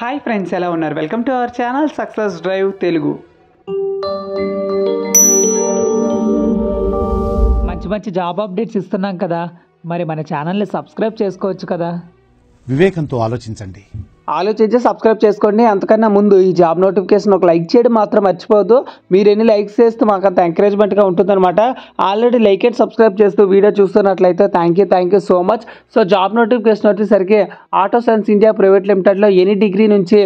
Hi friends ఎలా ఉన్నారు? Welcome to our channel success drive Telugu. మంచి మంచి జాబ్ అప్డేట్స్ ఇస్తున్నాం కదా. మరి మన ఛానల్ని సబ్స్క్రైబ్ చేసుకోవచ్చు కదా. వివేకంతో ఆలోచించండి. ఆలోచించి సబ్స్క్రైబ్ చేసుకోండి. అంతకన్నా ముందు ఈ జాబ్ నోటిఫికేషన్ ఒక లైక్ చేయడం మాత్రం మర్చిపోవద్దు. మీరు ఎన్ని లైక్స్ చేస్తే మాకు అంత ఎంకరేజ్మెంట్గా ఉంటుందన్నమాట. ఆల్రెడీ లైక్ అండ్ సబ్స్క్రైబ్ చేస్తూ వీడియో చూస్తున్నట్లయితే thank you thank you so much so job notification వచ్చేసరికి ఆటో సైన్స్ ఇండియా ప్రైవేట్ లిమిటెడ్లో ఎనీ డిగ్రీ నుంచి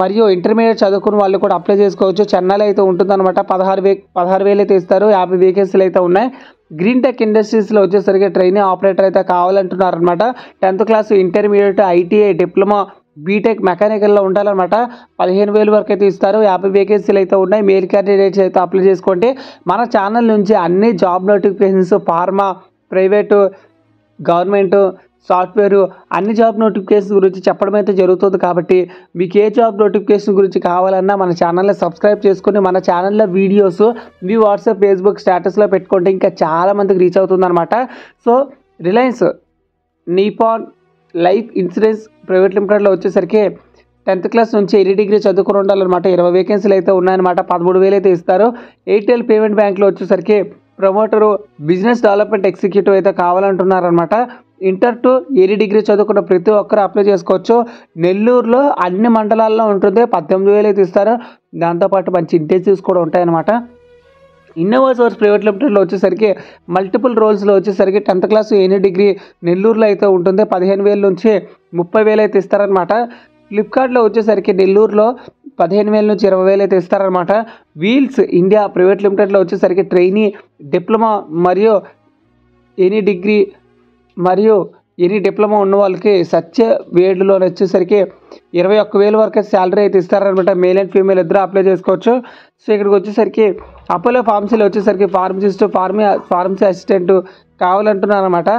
మరియు ఇంటర్మీడియట్ చదువుకున్న వాళ్ళు కూడా అప్లై చేసుకోవచ్చు. చెన్నైలో అయితే ఉంటుందన్నమాట. పదహారు వే పదహారు వేలు అయితే ఇస్తారు. యాభై వేకెన్సీలు అయితే ఉన్నాయి. గ్రీన్ టెక్ ఇండస్ట్రీస్లో వచ్చేసరికి ట్రైనింగ్ ఆపరేటర్ అయితే కావాలంటున్నారు అనమాట tenth class intermediate ITI diploma BTech మెకానికల్లో ఉండాలన్నమాట. పదిహేను వేలు వరకు అయితే ఇస్తారు. యాభై వేకెన్సీలు అయితే ఉన్నాయి. మేల్ క్యాండిడేట్స్ అయితే అప్లై చేసుకోండి. మన ఛానల్ నుంచి అన్ని job notifications pharma private government software అన్ని జాబ్ నోటిఫికేషన్ గురించి చెప్పడం అయితే జరుగుతుంది కాబట్టి మీకు ఏ జాబ్ నోటిఫికేషన్ గురించి కావాలన్నా మన ఛానల్ని సబ్స్క్రైబ్ చేసుకుని మన ఛానల్లో వీడియోస్ మీ వాట్సాప్ ఫేస్బుక్ స్టేటస్లో పెట్టుకుంటే ఇంకా చాలా మందికి రీచ్ అవుతుందన్నమాట. So Reliance Nippon life insurance private లిమిటెడ్లో వచ్చేసరికి టెన్త్ క్లాస్ నుంచి ఎయిటీ డిగ్రీ చదువుకుని ఉండాలన్నమాట. ఇరవై వేకెన్సీలు అయితే ఉన్నాయన్నమాట. పదమూడు వేలు అయితే ఇస్తారు. ఎయిర్టెల్ పేమెంట్ బ్యాంక్లో వచ్చేసరికి ప్రమోటరు బిజినెస్ డెవలప్మెంట్ ఎగ్జిక్యూటివ్ అయితే కావాలంటున్నారనమాట ఇంటర్ టు ఏడీ డిగ్రీ చదువుకున్న ప్రతి ఒక్కరు అప్లై చేసుకోవచ్చు. నెల్లూరులో అన్ని మండలాల్లో ఉంటుంది. పద్దెనిమిది వేలు అయితే ఇస్తారు దాంతోపాటు మంచి ఇంటెన్సివ్స్ కూడా ఉంటాయన్నమాట. ఇన్నోవా సోర్స్ ప్రైవేట్ లిమిటెడ్లో వచ్చేసరికి మల్టిపుల్ రోల్స్లో వచ్చేసరికి టెన్త్ క్లాస్ ఎనీ డిగ్రీ నెల్లూరులో అయితే ఉంటుంది. పదిహేను వేల నుంచి ముప్పై వేలు అయితే ఇస్తారనమాట ఫ్లిప్కార్ట్లో వచ్చేసరికి నెల్లూరులో పదిహేను వేల నుంచి ఇరవై వేలు అయితే ఇస్తారనమాట వీల్స్ ఇండియా ప్రైవేట్ లిమిటెడ్లో వచ్చేసరికి ట్రైనీ డిప్లొమా మరియు ఎనీ డిగ్రీ మరియు ఎనీ డిప్లొమా ఉన్న వాళ్ళకి సత్య వేడులోని వచ్చేసరికి ఇరవై ఒక్క వేలు వరకు శాలరీ అయితే ఇస్తారనమాట. మేల్ అండ్ ఫీమేల్ ఇద్దరు అప్లై చేసుకోవచ్చు. సో ఇక్కడికి వచ్చేసరికి అపోలో ఫార్మసీలో వచ్చేసరికి ఫార్మసిస్ట్ ఫార్మీ pharmacy assistant కావాలంటున్నారనమాట.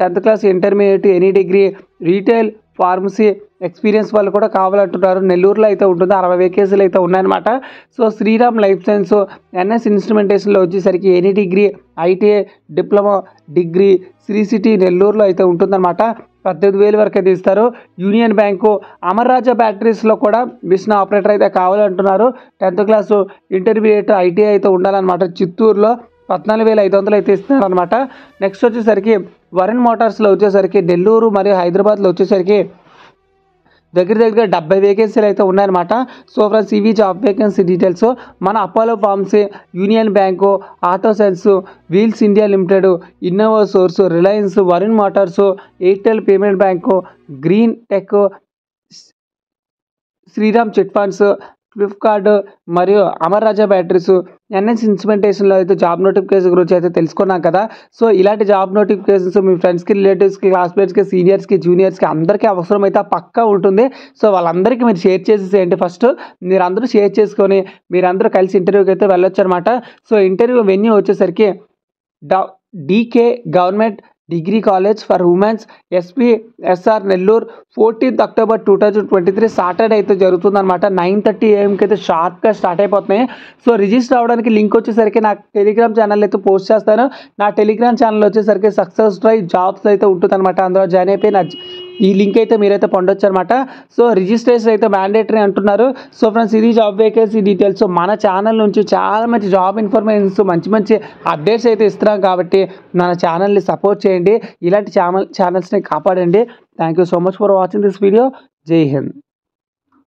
Tenth class intermediate any degree retail pharmacy experience వాళ్ళు కూడా కావాలంటున్నారు. నెల్లూరులో అయితే ఉంటుంది. అరవై వేకేసీలు అయితే ఉన్నాయన్నమాట. So Shriram life science NS ఇన్స్ట్రుమెంటేషన్లో వచ్చేసరికి any degree ITI diploma degree Sri City నెల్లూరులో అయితే ఉంటుందన్నమాట. పద్దెనిమిది వేలు వరకు అయితే ఇస్తారు యూనియన్ బ్యాంకు అమర్రాజా బ్యాటరీస్లో కూడా మిషన్ ఆపరేటర్ అయితే కావాలంటున్నారు. టెన్త్ క్లాసు ఇంటర్మీడియట్ ఐటీఐ అయితే ఉండాలన్నమాట. చిత్తూరులో పద్నాలుగు వేల ఐదు వందలు అయితే ఇస్తున్నారు అనమాట నెక్స్ట్ వచ్చేసరికి వరుణ్ మోటార్స్లో వచ్చేసరికి నెల్లూరు మరియు హైదరాబాద్లో వచ్చేసరికి దగ్గర దగ్గర డెబ్బై వేకెన్సీలు అయితే ఉన్నాయన్నమాట. సో ఫ్రెండ్స్ ఇవి జాబ్ వేకెన్సీ డీటెయిల్స్ మన Apollo pharms union bank auto sales wheels India limited Innova source Reliance Varun motors Airtel payment bank green tech Shriram chit funds Flipkart మరియు అమర్ రాజా బ్యాటరీస్ ఎన్ఎస్ ఇన్స్ట్రుమెంటేషన్లో అయితే జాబ్ నోటిఫికేషన్ గురించి అయితే తెలుసుకున్నాం కదా. So ఇలాంటి job notifications మీ ఫ్రెండ్స్కి రిలేటివ్స్కి క్లాస్మేట్స్కి సీనియర్స్కి జూనియర్స్కి అందరికీ అవసరం అయితే పక్కా ఉంటుంది. సో వాళ్ళందరికీ మీరు షేర్ చేసేసేయండి ఫస్ట్. మీరు అందరూ షేర్ చేసుకొని మీరందరూ కలిసి ఇంటర్వ్యూకి అయితే వెళ్ళొచ్చు అనమాట సో ఇంటర్వ్యూ వెన్యూ వచ్చేసరికి డా DK government degree college for womens SP SR Nellore fourteenth October two thousand twenty three Saturday అయితే జరుగుతుందన్నమాట. నైన్ థర్టీ ఏఎంకి అయితే షార్ప్గా స్టార్ట్ అయిపోతున్నాయి. సో రిజిస్టర్ అవ్వడానికి లింక్ వచ్చేసరికి నా టెలిగ్రామ్ ఛానల్ అయితే పోస్ట్ చేస్తాను. నా టెలిగ్రామ్ ఛానల్ వచ్చేసరికి సక్సెస్ డ్రైవ్ జాబ్స్ అయితే ఉంటుందన్నమాట. అందులో జాయిన్ అయిపోయి నా ఈ లింక్ అయితే మీరైతే పొందొచ్చు అనమాట సో రిజిస్ట్రేషన్ అయితే మ్యాండేటరీ అంటున్నారు. సో ఫ్రెండ్స్ ఇది జాబ్ వేకెన్సీ డీటెయిల్స్ మన ఛానల్ నుంచి చాలా మంచి జాబ్ ఇన్ఫర్మేషన్స్ మంచి మంచి అప్డేట్స్ అయితే ఇస్తున్నాం కాబట్టి మన ఛానల్ని సపోర్ట్ చేయండి. ఇలాంటి ఛానల్ ఛానల్స్ని కాపాడండి. Thank you so much for watching this video Jai Hind